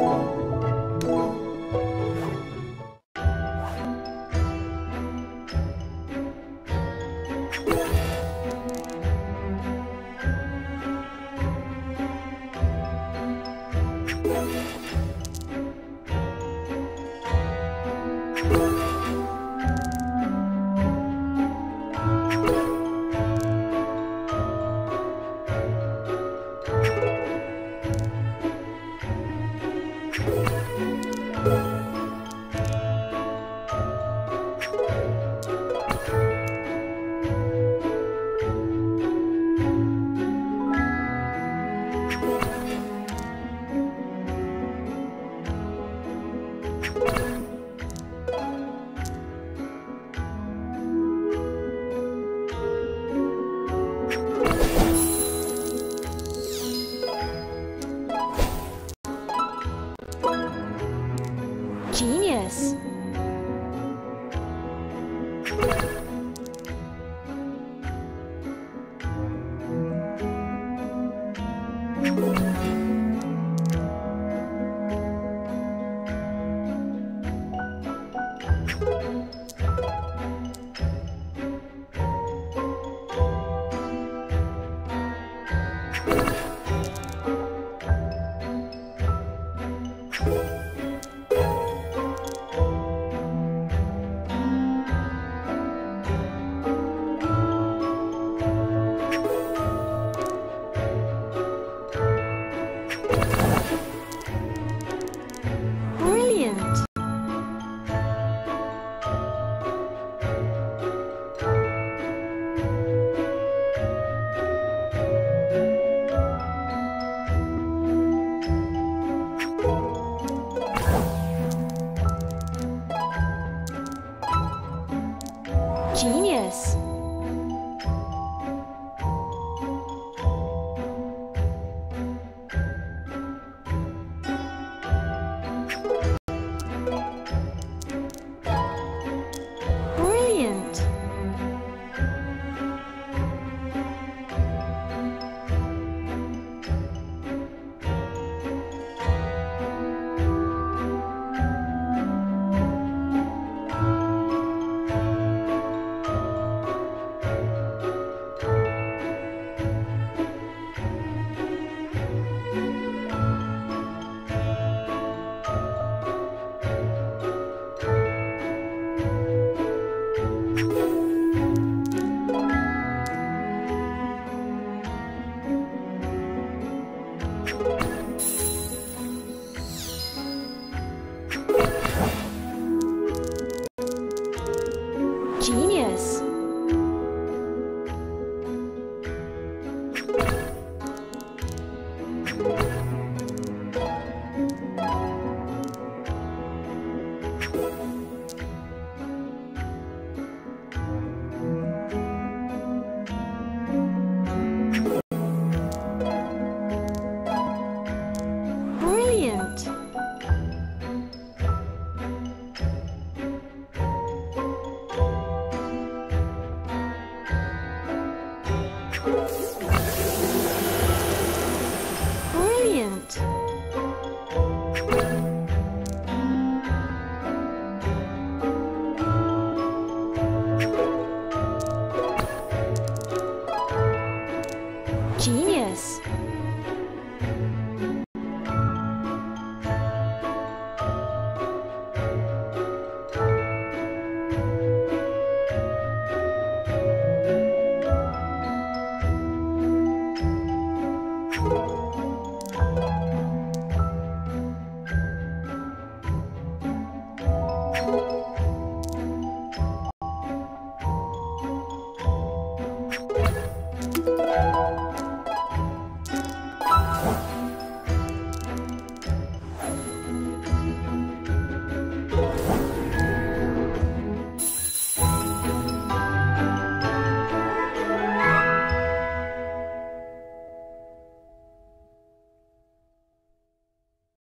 Bye. this. genius. out.